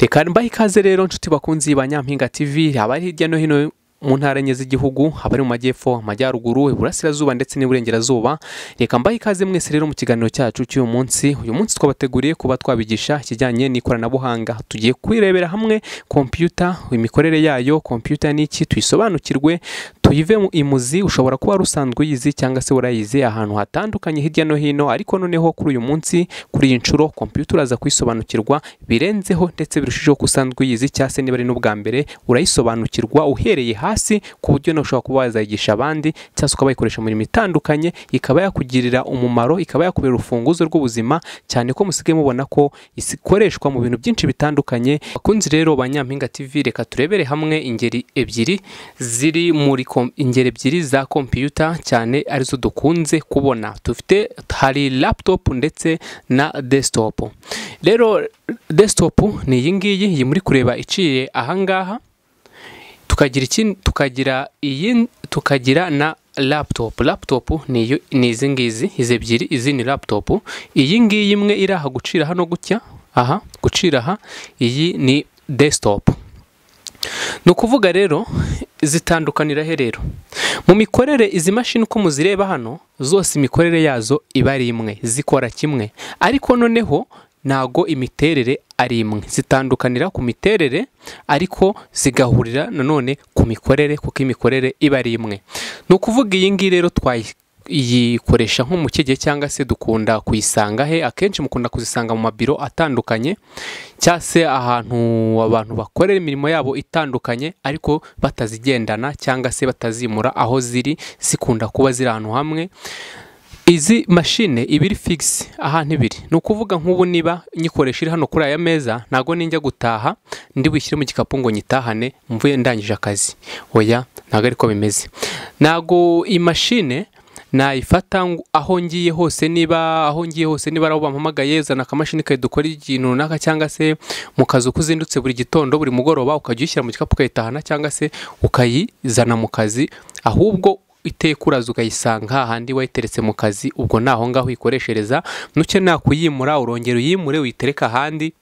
reka mbahe ikaze rero nshuti bakunzi ba nyampinga tv haba hirya no hino mu ntara enye z'igihugu haba ari mu majyepfo amajyaruguru iburasirazuba ndetse n'iburengerazuba. Reka mbahe ikaze mwese rero mu kiganiro cyacu cy'uyu munsi. Uyu munsi twabateguriye kuba twabigisha ikijyanye n'ikoranabuhanga. Tugiye kwirebera hamwe kompiyuta imikorere yayo. Kompiyuta ni iki? Tuyisobanukirwe. Tuyive mu imuzi ushobora kuba wari usanzwe uyizi cyangwa se warayizi ahantu hatandukanye hirya no hino ariko noneho kuri uyu munsi kuri iyi nshuro kompiyuta uraza kuyisobanukirwa birenzeho ndetse birushijeho usanzwe uyizi cyangwa se niba ari n'ubwa mbere urayisobanukirwa uhereye hasi ku buryo nawe ushobora kuba wazayigisha abandi cyangwa se ukaba wayikoresha mu mirimo itandukanye ikaba yakugirira umumaro ikaba yakubera urufunguzo rw'ubuzima cyane ko musigaye mubona ko ikoreshwa mu bintu byinshi bitandukanye. Bakunzi rero ba nyampinga tv reka turebere hamwe ingeri ebyiri ziri muri ingeri ebyiri za kompiyuta cyane ari zo dukunze kubona. Dufite hari laptop ndetse na desktop. Rero desktop ni iyi ngiyi iyi muri kureba iciye ahangaha tukagira iki tukagira iyi tukagira na laptop. Laptop ni izi ngizi izi ebyiri izi ni laptop. Iyi ngiyi imwe iri aha gucira hano gutya aha gucira aha iyi ni desktop. Ni ukuvuga rero zitandukanira he rero? Mu mikorere izi mashini uko muzireba hano zose imikorere yazo iba ari imwe zikora kimwe. Ariko noneho ntago imiterere ari imwe. Zitandukanira ku miterere ariko zigahurira nanone ku mikorere kuko imikorere iba ari imwe. Ni ukuvuga iyi ngiyi rero twayikoresha nko cyangwa se dukunda kuyisanga he? Akenshi mukunda kuzisanga mu mabiro atandukanye cyangwa se ahantu abantu bakorera imirimo yabo itandukanye ariko batazigendana cyangwa se batazimura aho ziri zikunda kuba ziri ahantu hamwe. Izi mashine iba iri figisi ahantu ibiri ni ukuvuga nk'ubu niba nyikoresha iri hano kuri aya meza ntabwo ninjya gutaha ndi bushyire mu gikapu ngo nyitahane mvuye ndangije akazi. Oya ntabwo ariko bimeze. Ntabwo iyi mashine nayifata aho ngiye hose niba aho ngiye hose niba ari aho bampamagaye zana akamashini kawe dukora ikintu runaka cyangwa se mu kazi uko uzindutse buri gitondo buri mugoroba ukajya uyishyira mu gikapu ukayitahana cyangwa se ukayizana mu kazi ahubwo iteka uraza ukayisanga hahandi wayiteretse mu kazi ubwo ni aho ngaho uyikoreshereza nukenera kuyimura urongera uyimure uyitereke ahandi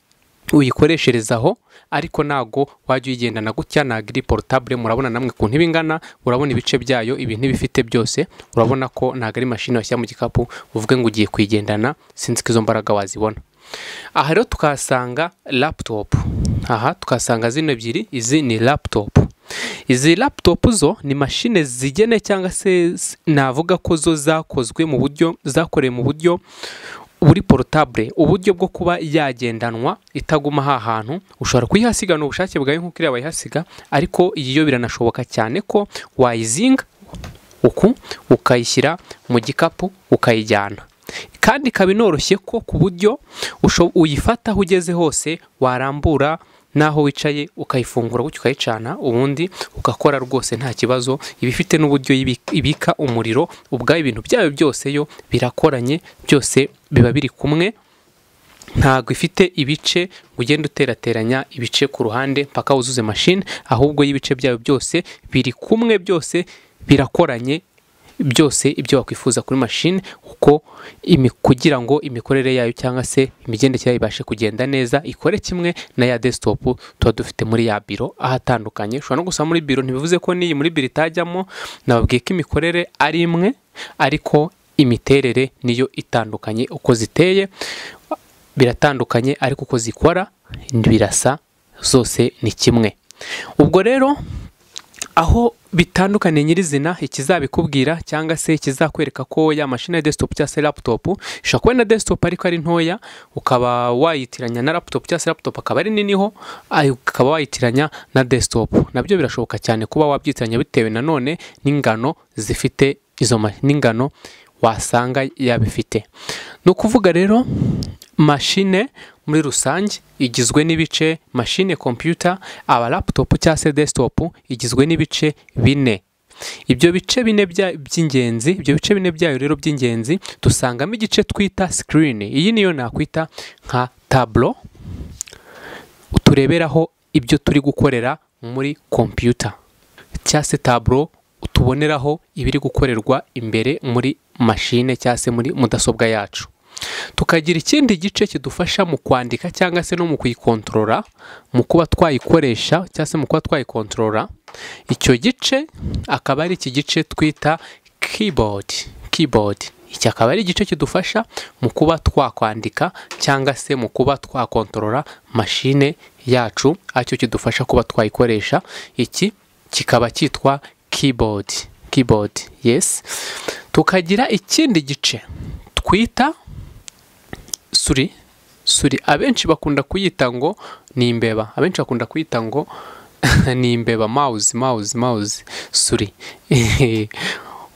uyikoresherezaho ariko ntago wajya uyigendana gutya ntabwo iri porotable murabona namwe ku ntebe ingana urabona ibice byayo ibintu bifite byose urabona ko ntabwo ari mashini washyira mu gikapu uvuge ngo ugiye kuyigendana sinzi ko izo mbaraga wazibona. Aha rero tukahasanga laptop. Aha tukahasanga zino ebyiri izi ni laptop. Izi laptop zo ni mashine zigene cyangwa se navuga ko zo zakozwe mu buryo zakorewe mu buryo buri porotable uburyo bwo kuba yagendanwa itaguma aha hantu ushobora kuyihasigana ubushake bwawe nk'uko iriya wayihasiga ariko iyi yo biranashoboka cyane ko wayizinga uku ukayishyira mu gikapu ukayijyana. Kandi ikaba inoroshye ko ku buryo usho- uyifata aho ugeze hose warambura n'aho wicaye ukayifungura gutyo ukayicana ubundi ugakora rwose nta kibazo. Iba ifite n'uburyo ibi- ibika umuriro ubwayo ibintu byayo byose yo birakoranye byose biba biri kumwe. Ntabwo ifite ibice ngo ugende uterateranya ibice ku ruhande mpaka wuzuze mashini ahubwo y'ibice byayo byose biri kumwe byose birakoranye byose ibyo wakwifuza kuri mashini kuko kugira ngo imikorere yayo cyangwa se imigendekere yayo ibashe kugenda neza ikore kimwe na ya desktop tuba dufite muri ya biro ahatandukanye. Ushobora no gusaba muri biro ntibivuze ko n'iyi muri biro itajyamo nababwiye ko imikorere ari imwe ariko imiterere niyo itandukanye. Uko ziteye biratandukanye ariko uko zikora birasa zose ni kimwe. Ubwo rero aho bitandukanye nyirizina ikizabikubwira cyangwa se ikizakwereka ko ya mashini ya desktop cyangwa se laptop ishobora kuba na desktop ariko ari ntoya ukaba wayitiranya na laptop cyangwa se laptop akaba ari niniho ukaba wayitiranya na desktop. Nabyo birashoboka cyane kuba wabyitiranya bitewe nanone n'ingano zifite izo n'ingano wasanga yabifite. Ni ukuvuga rero mashine muri rusange igizwe n'ibice mashine computer aba laptop cyangwa se desktop igizwe n'ibice bine. Ibyo bice bine by'ingenzi ibyo bice bine byayo rero by'ingenzi dusangamo igice twita screen. Iyi niyo nakwita nka tableau. Tureberaho ibyo turi gukorera muri computer. Cyangwa se tableau tuboneraho ibiri gukorerwa imbere muri mashine cyangwa se muri mudasobwa yacu. Tukagira ikindi gice kidufasha mu kwandika cyangwa se no mu kuyikontorora mu kuba twayikoresha cyangwa se mu kuba twayikontorora. Icyo gice akaba ari iki gice twita keyboard. Keyboard. Iki akaba ari igice kidufasha mu kuba twakwandika cyangwa se mu kuba twakontorora mashine yacu ari cyo kidufasha kuba twayikoresha. Iki kikaba cyitwa keyboard. Keyboard. Yes. Tukagira ikindi gice twita suri suri. Abenshi bakunda kuyita ngo ni imbeba. Abenshi bakunda kuyita ngo ni imbeba. Mouse mouse mouse. Suri.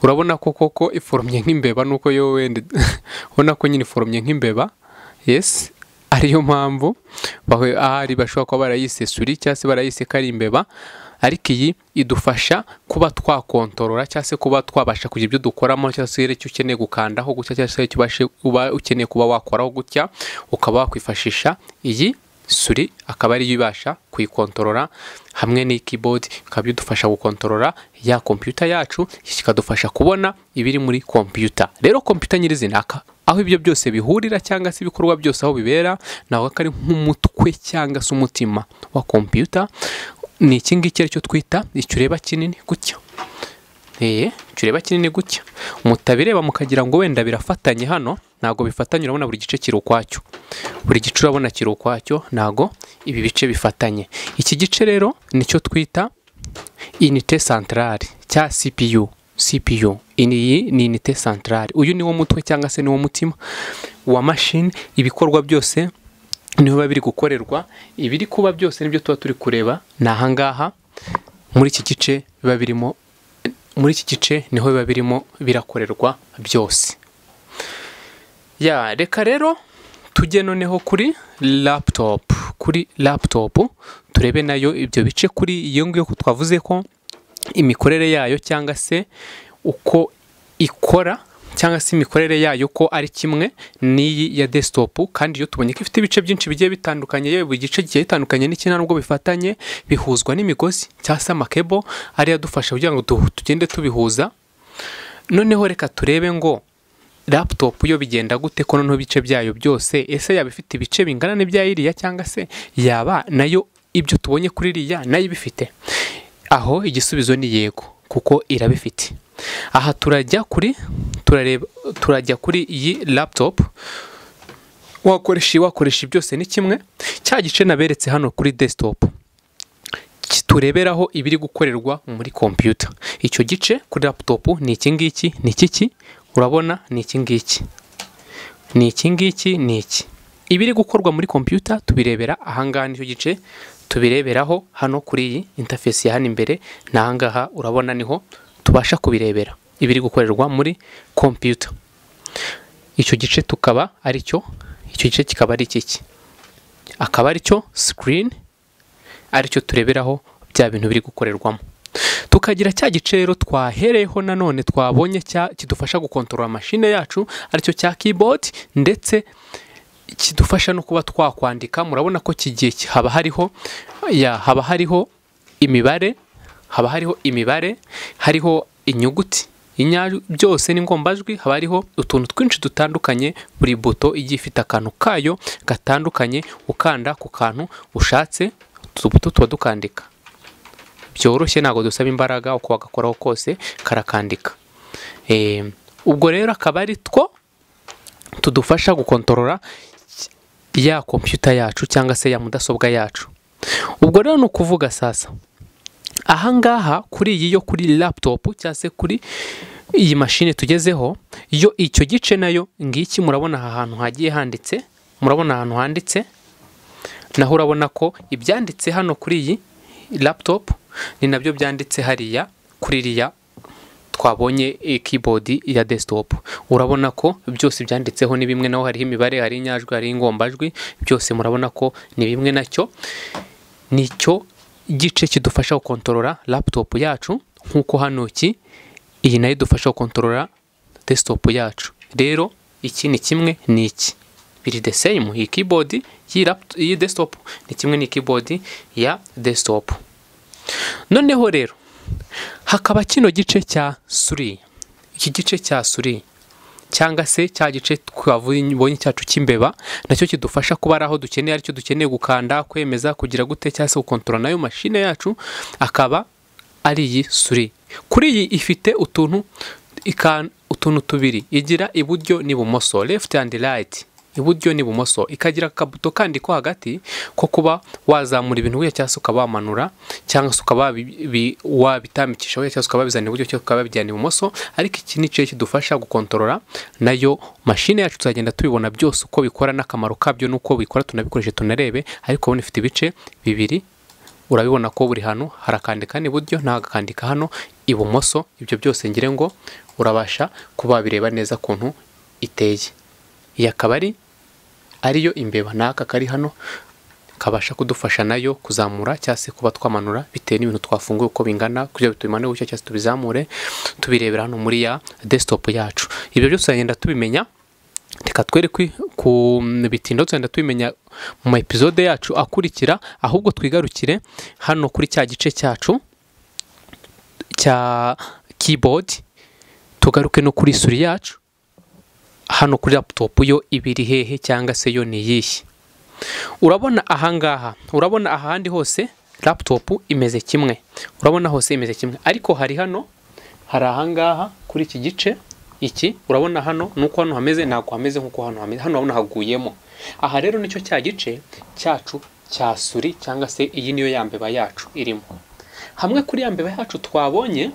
Urabona ko koko iforomye nk'imbeba nuko yo wenda ubona ko nyine iforomye nk'imbeba. Yes ariyo mpamvu ahari bashobora kuba barayise suri cyangwa se barayise ko ari imbeba. Ariko iyi idufasha kuba twakontorora cyangwa se kuba twabasha kugira ibyo dukoramo cyangwa se icyo ukeneye gukandaho gutya cyangwa se icyo uba ukeneye kuba wakoraho gutya ukaba wakwifashisha iyi suri akaba ariyo ibasha kuyikontorora hamwe n'iyi keyboard bikaba bidufasha gukontorora ya kompiyuta yacu kikadufasha kubona ibiri muri kompiyuta rero kompiyuta nyirizina aho ibyo byose bihurira cyangwa se ibikorwa byose aho bibera navuga ko ari nk'umutwe cyangwa se umutima wa kompiyuta ni iki ngiki ari cyo twita icyo ureba kinini gutya. Icyo ureba kinini gutya. Mutabireba mukagira ngo wenda birafatanye hano ntabwo bifatanye urabona buri gice kiri ukwacyo. Buri gice urabona kiri ukwacyo ntabwo ibi bice bifatanye. Iki gice rero ni cyo twita inite santarari cya CPU CPU iyi ni inite santarari uyu ni wo mutwe cyangwa se ni wo mutima wa mashini ibikorwa byose ni ho biba biri gukorerwa. Ibiri kuba byose ni byo tuba turi kureba ni ahangaha. Muri iki gice biba birimo muri iki gice ni ho biba birimo birakorerwa byose. Ya reka rero tujye noneho kuri laputopu kuri laputopu turebe na yo ibyo bice kuri iyo ngiyo twavuze ko imikorere yayo cyangwa se uko ikora. Cyangwa se imikorere yayo ko ari kimwe n'iyi ya desktop kandi iyo tubonye ko ifite ibice byinshi bigiye bitandukanye yewe buri gice kigiye gitandukanye n'ikindi nubwo bifatanye bihuzwa n'imigozi cyangwa se amakebo ariyo adufasha kugira ngo tugende tubihuza. Noneho reka turebe ngo laptop yo bigenda gute ko noneho ibice byayo byose ese yaba ifite ibice bingana n'ibya iriya cyangwa se yaba na yo ibyo tubonye kuri iriya na yo ibifite? Aho igisubizo ni yego. Kuko irabifite. Aha turajya kuri turareba turajya kuri iyi laptop. Wakoresha wakoresha byose ni kimwe. Cya gice naberetse hano kuri desktop. Tureberaho ibiri gukorerwa muri kompiyuta icyo gice kuri laptop ni iki ngiki ni iki urabona ni iki ngiki. Ni iki ngiki ni iki? Ibiri gukorwa muri kompiyuta tubirebera ahangaha ni cyo gice. Tubireberaho hano kuri iyi interface ya hano imbere ni ahangaha urabona ni ho tubasha kubirebera. Ibiri gukorerwa muri kompiyuta icyo gice tukaba ari cyo icyo gice kikaba ari iki akaba ari cyo sikirini ari cyo tureberaho bya bintu biri gukorerwamo. Tukagira cya gice rero twahereyeho nanone twabonye kidufasha gukontorora mashine yacu ari cyo cya keyboard ndetse kidufasha no kuba twakwandika murabona ko kigiye haba hariho ya haba hariho imibare haba hariho imibare hariho inyuguti. Byose ni ngombajwi haba hariho utuntu twinshi dutandukanye buri buto igiye ifite akantu kayo gatandukanye ukanda ku kantu ushatse utu buto tuba dukandika. Byoroshye ntabwo dusaba imbaraga uko wagakoraho kose karakandika. Ubwo rero akaba ari two tudufasha gukontorora ya kompiyuta yacu cyangwa se ya mudasobwa yacu. Ubwo rero ni ukuvuga sasa ahangaha kuri iyi yo kuri laputopu cyangwa se kuri iyi mashini tugezeho yo icyo gice na yo ngiki murabona aha hantu hagiye handitse murabona ahantu handitse naho urabona ko ibyanditse hano kuri iyi laputopu ni na byo byanditse hariya kuri iriya twabonye keyboard ya desktop. Urabona ko byose byanditseho ni bimwe naho hariho imibare hari inyajwi hari ingombajwi byose murabona ko ni bimwe na cyo ni cyo gice kidufasha gukontorora laptop yacu nk'uko hano ki iyi na yo idufasha gukontorora desktop yacu. Rero iki ni kimwe ni iki? Biri the same iyi keyboard iyi desktop ni kimwe ni keyboard ya desktop. Noneho rero hakaba kino gice cya suri. Iki gice cya suri cyangwa se cya gice twabonye cyacu cy'imbeba na cyo kidufasha kuba ari aho dukeneye ari cyo dukeneye gukanda kwemeza kugira gute cyangwa se gukontorora na yo mashine yacu akaba ari iyi suri. Kuri iyi ifite utuntu utuntu tubiri. Igira iburyo n'ibumoso left and right. Iburyo n'ibumoso. Ikagira akabuto kandi ko hagati ko kuba wazamura ibintu gutya cyangwa se ukaba wamanura cyangwa se ukaba wabitambikisha cyangwa se ukaba wabizana iburyo cyangwa ukaba wabijyana ibumoso. Ariko iki ni cyo kidufasha gukontorora? Nayo mashine yacu tuzagenda tubibona byose uko bikora n'akamaro kabyo n'uko bikora tunabikoreshe tunarebe. Ariko ubona ifite ibice bibiri. Urabibona ko buri hantu harakandika iburyo ntagakandika hano ibumoso. Ibyo byose ngire ngo urabasha kuba wabireba neza ukuntu iteye. Iyi akaba ari ariyo imbeba n'aka kari hano kabasha kudufasha na yo kuzamura cyangwa se kuba twamanura bitewe n'ibintu twafunguye uko bingana kugira ngo tubimanure gutya cyangwa se tubizamure tubirebera hano muri ya desktop yacu. Ibyo byose tugenda tubimenya reka twere ku bitinda tugenda tubimenya mu episode yacu akurikira ahubwo twigarukire hano kuri cya gice cyacu cya keyboard tugaruke no kuri suri yacu hano kuri laptop yo ibiri hehe cyangwa se yo ni iyihe urabona ahangaha urabona ahandi hose laptop imeze kimwe. Urabona hose imeze kimwe. Ariko hari hano hari ahangaha kuri iki gice iki urabona hano nuko hano hameze ntabwo hameze nk'uko hano hameze. Hano urabona haguyemo. Aha rero ni cyo cya gice cyacu cya suri cyangwa se iyi niyo ya mbeba yacu irimo. Hamwe kuri ya mbeba yacu twabonye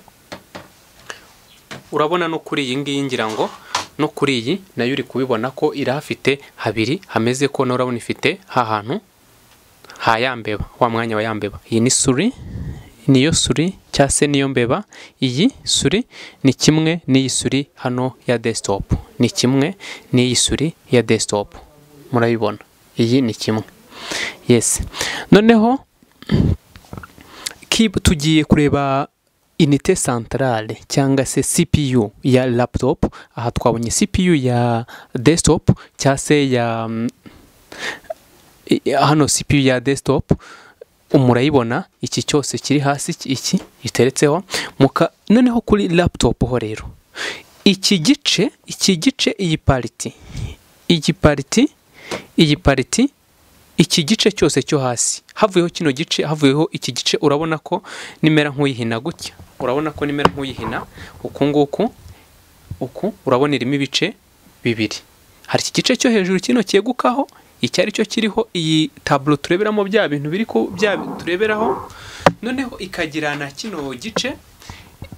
urabona no kuri iyi ngiyi ngira ngo no kuri iyi na yo uri kubibona ko irahafite habiri hameze ko nawe urabona ifite ha hantu ha ya mbeba wa mwanya wa ya mbeba. Iyi ni suri niyo suri cyangwa se niyo mbeba. Iyi suri ni kimwe n'iyi suri hano ya desktop. Ni kimwe n'iyi suri ya desktop. Murabibona. Iyi ni kimwe. Yes. Noneho tugiye kureba inite santarare cyangwa se CPU ya laptop. Aha twabonye CPU ya desktop cyangwa se ya hano CPU ya desktop. Murayibona iki cyose kiri hasi iki giteretseho. Noneho kuri laptop ho rero. Iki gice iki gice iyi pariti iyi pariti iyi pariti iki gice cyose cyo hasi. Havuyeho kino gice havuyeho iki gice urabona ko nimera nk'uyihina gutya. Urabona ko nimera nk'uyihina. Uku nguku uku urabona irimo ibice bibiri. Hari iki gice cyo hejuru kino cyegukaho iki ari cyo kiriho iyi taburo tureberamo bya bintu biri ku bya tureberaho. Noneho ikagira na kino gice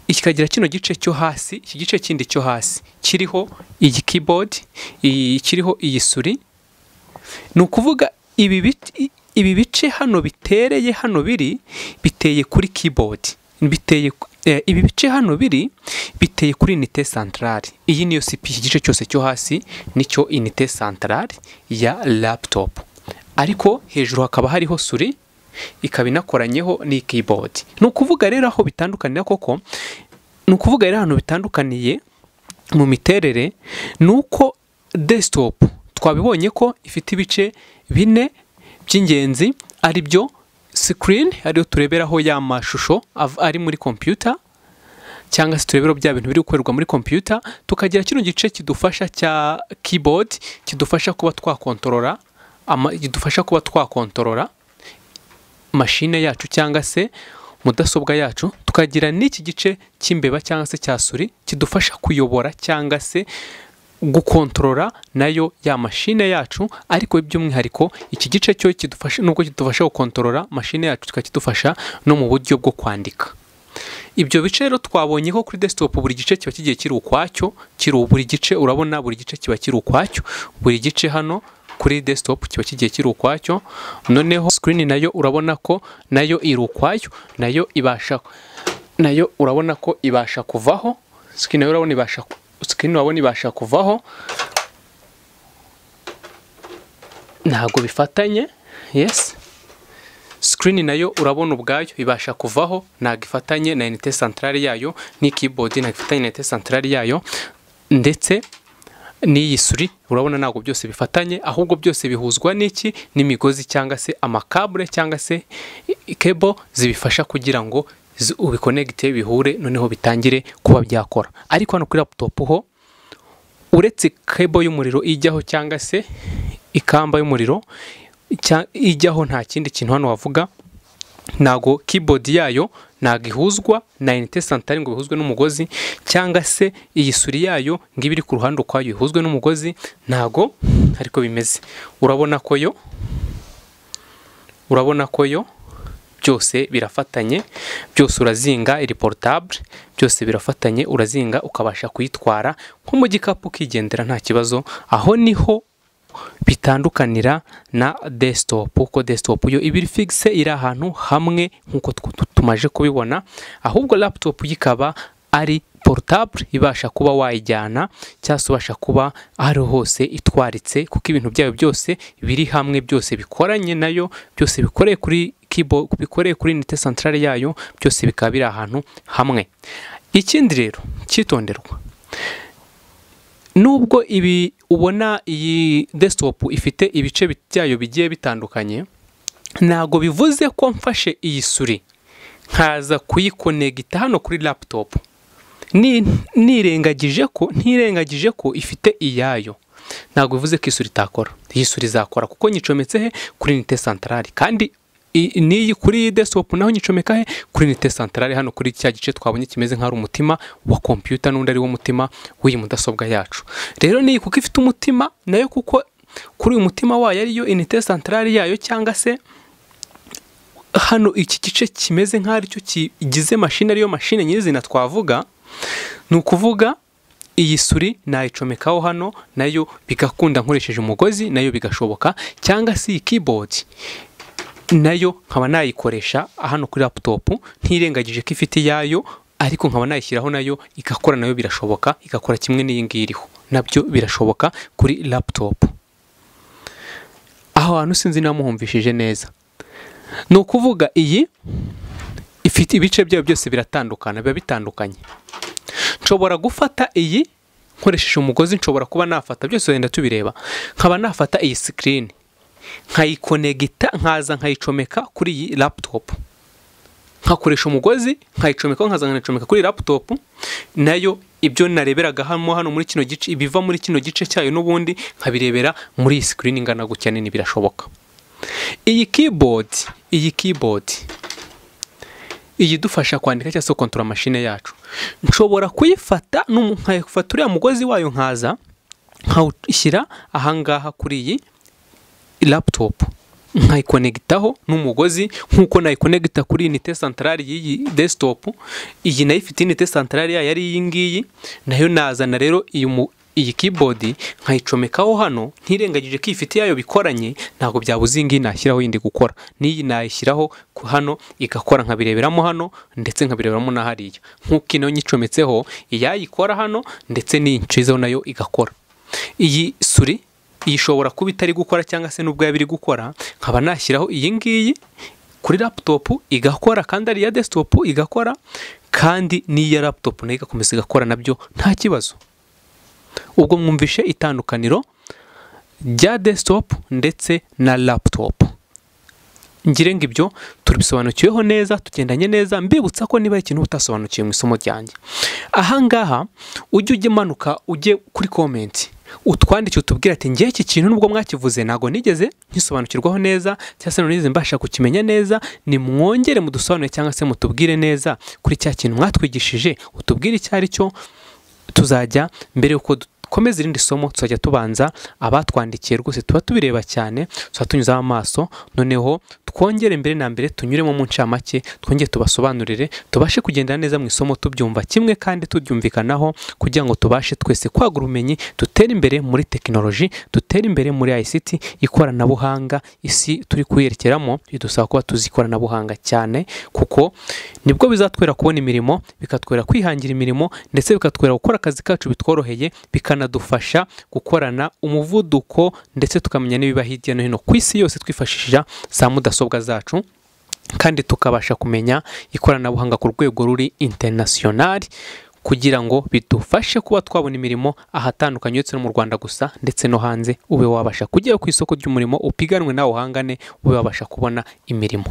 ikagira kino gice cyo hasi iki gice kindi cyo hasi. Kiriho iyi keyboard kiriho iyi suri. Ni ukuvuga ibi bice hano bitereye hano biri biteye kuri keyboard. Biteye ibi bice hano biri biteye kuri inite santarari iyi niyo sipi iki gice cyose cyo hasi ni cyo inite santarari ya laptop. Ariko hejuru hakaba hariho suri ikaba inakoranyeho ni keyboard. Ni ukuvuga rero aho bitandukanira koko ni ukuvuga rero ahantu bitandukaniye mu miterere ni uko desktop twabibonye ko ifite ibice bine by'ingenzi ari byo screen ariyo tureberaho ya mashusho ari muri computer cyangwa se tureberaho bya bintu biri gukorerwa muri computer tukagira kino gice kidufasha cya keyboard kidufasha kuba twakontorora kidufasha kuba twakontorora mashine yacu cyangwa se mudasobwa yacu tukagira n'iki gice cy'imbeba cyangwa se cya suri kidufasha kuyobora cyangwa se gukontorora na yo ya mashine yacu ariko by'umwihariko iki gice cyo kidufasha nubwo kidufasha gukontorora mashine yacu kikaba kidufasha no mu buryo bwo kwandika. Ibyo bice rero twabonye ko kuri desktop buri gice kiba kigiye kiri ukwacyo kiri buri gice urabona buri gice kiba kiri ukwacyo buri gice hano kuri desktop kiba kigiye kiri ukwacyo noneho screen na yo urabona ko na yo iri ukwayo na yo ibasha na yo urabona ko ibasha kuvaho screen na yo urabona ibasha screen urabona ibasha kuvaho. Ntabwo bifatanye. Yes. Screen na yo urabona ubwayo ibasha kuvaho ntabwo ifatanye na inite santarari yayo ni keyboard ntabwo ifatanye na inite santarari yayo. Ndetse n'iyi suri urabona ntabwo byose bifatanye ahubwo byose bihuzwa n'iki? N'imigozi cyangwa se amakabure cyangwa se kebo zibifasha kugira ngo ubikonegite bihure noneho bitangire kuba byakora. Ariko hano kuri laptop ho uretse kebo y'umuriro ijyaho cyangwa se ikamba y'umuriro ijyaho nta kindi kintu hano wavuga ntago keyboard yayo ntago ihuzwa na unité centrale ngo bihuzwe n'umugozi cyangwa se iyi suri yayo ngo ibe iri ku ruhande ukwayo ihuzwe n'umugozi ntago ariko bimeze. Urabona ko yo? Urabona ko yo? Byose birafatanye byose urazinga iri portable byose birafatanye urazinga ukabasha kuyitwara nko mu gikapu ukigendera nta kibazo. Aho ni ho bitandukanira na desktop kuko desktop yo iba iri fixe iri ahantu hamwe nk'uko tumaje kubibona. Ahubwo laptop ikaba ari portable ibasha kuba wayijyana cyangwa se ubasha kuba aho hose itwaritse kuko ibintu byayo byose biri hamwe byose bikoranye na yo byose bikoreye kuri bikoreye kuri unité centrale yayo byose bikaba biri ahantu hamwe. Ikindi rero cyitonderwa. Nubwo ibi ubona iyi desktop ifite ibice byayo bigiye bitandukanye ntabwo bivuze ko mfashe iyi suri. Nkaza kuyikonegita hano kuri laptop. Ni- nirengagije ko ntirengagije ko ifite iyayo. Ntabwo bivuze ko isuri itakora. Iyi suri izakora kuko nyicometse he kuri unité centrale. Kandi n'iyi kuri iyi desktop naho nyicomeka he? Kuri unité centrale hano kuri cya gice twabonye kimeze nk'ari umutima wa computer n'undi ari wo mutima w'iyi mudasobwa yacu. Rero n'iyi kuko ifite umutima na yo kuko kuri uyu mutima wayo ariyo unité centrale yayo cyangwa se hano iki gice kimeze nk'aho ari cyo kigize mashini ariyo mashini nyirizina twavuga ni ukuvuga iyi suri nayicomekaho hano na yo bigakunda nkoresheje umugozi na yo bigashoboka cyangwa se iyi keyboard. Na yo nkaba nayikoresha hano kuri laptop ntirengagije ko ifite iyayo ariko nkaba nayishyiraho na yo igakora na yo birashoboka igakora kimwe n'iyi ngiyi iriho na byo birashoboka kuri laptop. Aho hantu sinzi namuhumvishije neza. Ni ukuvuga iyi ifite ibice byayo byose biratandukana biba bitandukanye. Nshobora gufata iyi nkoresheje umugozi nshobora kuba nafata byose wenda tubireba. Nkaba nafata iyi sikirini nkayikonegita nkaza nkayicomeka kuri iyi laptop. Nkakoresha umugozi nkayicomekaho nkaza nkayicomeka kuri laptop. Nayo ibyo nareberaga hano hano muri kino gice ibiva muri kino gice cyayo n'ubundi nkabirebera muri iyi sikirini ingana gutya nini birashoboka. Iyi keyboard iyi keyboard iyi idufasha kwandika cyangwa se kontora mashine yacu. Nshobora kuyifata nkayifata uriya mugozi wayo nkaza nkawushyira ahangaha kuri iyi laptop. Nkayikonegitaho n'umugozi nk'uko nayikonegita kuri unité centrale y'iyi desktop. Iyi na yo ifite unité centrale yayo ari iyi ngiyi. Nayo nazana rero iyi keyboard. Nkayicomekaho hano ntirengagije ko ifite yayo bikoranye. Ntabwo byabuze iyi ngiyi nashyiraho yindi gukora. N'iyi nayishyiraho hano igakora nkabireberamo hano ndetse nkabireberamo na hariya nk'uko ino nyicometseho iyayikora hano ndetse n'iyi nshizeho na yo igakora. Iyi suri iyi ishobora kuba itari gukora cyangwa se n'ubwo yaba iri gukora nkaba nashyiraho iyi ngiyi kuri laptop igakora kandi ari iya desktop igakora kandi n'iya laptop na yo igakomeza igakora na byo nta kibazo. Ubwo mwumvishe itandukaniro rya desktop ndetse na laptop. Ngire ngo ibyo tubisobanukiweho neza tugendanye neza mbibutsa ko niba ikintu utasobanukiwe mu isomo ryanjye. Ahangaha ujye ujya umanuka ujye kuri komenti utwandike utubwire ati ngewe iki kintu nubwo mwakivuze ntabwo nigeze nkisobanukirwaho neza cyangwa se nigeze mbasha kukimenya neza ni mwongere mudusobanure cyangwa se mutubwire neza kuri cya kintu mwatwigishije utubwire icyo ari cyo tuzajya mbere y'uko dukomeza irindi somo tuzajya tubanza abatwandikiye rwose tuba tubireba cyane tuba tunyuzaho amaso noneho twongere mbere na mbere tunyuremo mu ncamake twongere tubasobanurire tubashe kugendera neza mu isomo tubyumva. Kimwe kandi tubyumvikanaho kugira ngo tubashe twese kwagura ubumenyi dutere imbere muri tekinoloji dutere imbere muri ICT ikoranabuhanga isi turi kuyerekeramo bidusaba kuba tuzi ikoranabuhanga cyane kuko ni bwo bizatwera kubona imirimo bikatwera kwihangira imirimo ndetse bikatwera gukora akazi kacu bitworoheye bikanadufasha gukorana umuvuduko ndetse tukamenya n'ibiba hirya no hino. Ku isi yose twifashishije za mudasobwa zacu kandi tukabasha kumenya ikoranabuhanga ku rwego ruri internationali kugira ngo bidufashe kuba twabona imirimo ahatandukanye uretse no mu Rwanda gusa ndetse no hanze ube wabasha kugera ku isoko ry'umurimo upiganwe nawe uhangane ube wabasha kubona imirimo.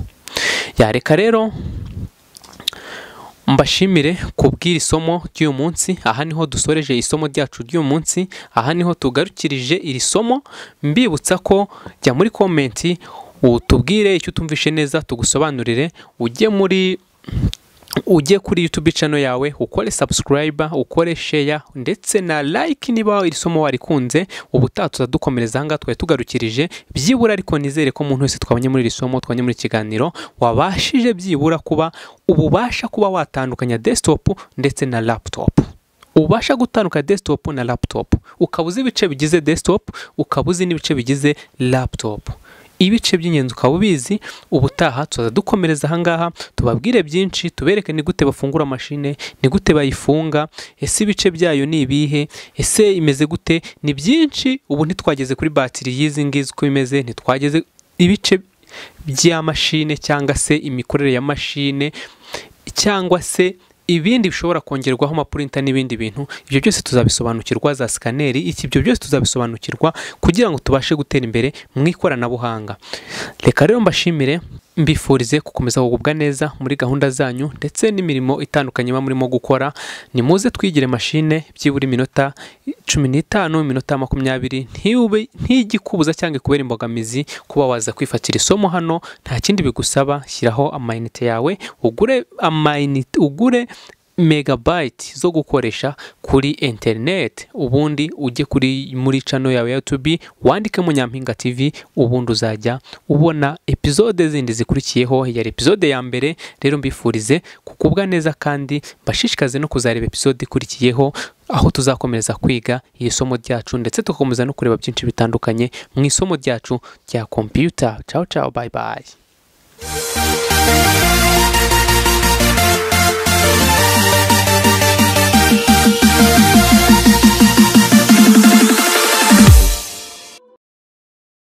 Yareka rero mbashimire kubw'iri somo ry'uyu munsi. Aha ni ho dusoreje isomo ryacu ry'uyu munsi. Aha ni ho tugarukirije iri somo. Mbibutsa ko jya muri komenti utubwire icyo utumvishe neza tugusobanurire. Ujye muri ujye kuri YouTube channel yawe ukore subscribe ukore share ndetse na like niba iri somo warikunze ubutaha tuzadukomereza ahangaha twari tugarukirije byibura ariko nizere ko umuntu wese twabonye muri iri somo twabonye muri ikiganiro wabashije byibura kuba ububasha kuba watandukanya desktop ndetse na laptop. Ubasha gutandukanya desktop na laptop. Ukaba uzi ibice bigize desktop ukaba uzi n'ibice bigize laptop. Ibice by'ingenzi ukaba ubizi ubutaha tuzaza dukomereza ahangaha tubabwire byinshi tubereke ni gute bafungura mashine ni gute bayifunga ese ibice byayo ni ibihe ese imeze gute ni byinshi ubu ntitwageze kuri batiri y'izi ngizi uko imeze ntitwageze ibice bya mashine cyangwa se imikorere ya mashine cyangwa se ibindi bishobora kongerwaho amapurinta n'ibindi bintu ibyo byose tuzabisobanukirwa za sikaneri iki ibyo byose tuzabisobanukirwa kugira ngo tubashe gutera imbere mu ikoranabuhanga. Reka rero mbashimire mbifurize gukomeza kugubwa neza muri gahunda zanyu ndetse n'imirimo itandukanye muba murimo gukora ni muze twigire mashine byibura iminota cumi n'itanu iminota makumyabiri ntijye ikubuza cyangwa ikubera imbogamizi kuba waza kwifatira isomo hano nta kindi bigusaba shyiraho amayinite yawe ugure amayinite ugure megabayiti zo gukoresha kuri interineti ubundi ujye kuri muri cano yawe ya yutubi wandikemo nyampinga tv ubundi uzajya ubona epizode zindi zikurikiyeho. Yari epizode ya mbere rero mbifurize kugubwa neza kandi mbashishikaze no kuzareba epizode ikurikiyeho aho tuzakomereza kwiga iri somo ryacu ndetse tugakomeza no kureba byinshi bitandukanye mu isomo ryacu rya kompiyuta cawu cawu bayi bayi 啊！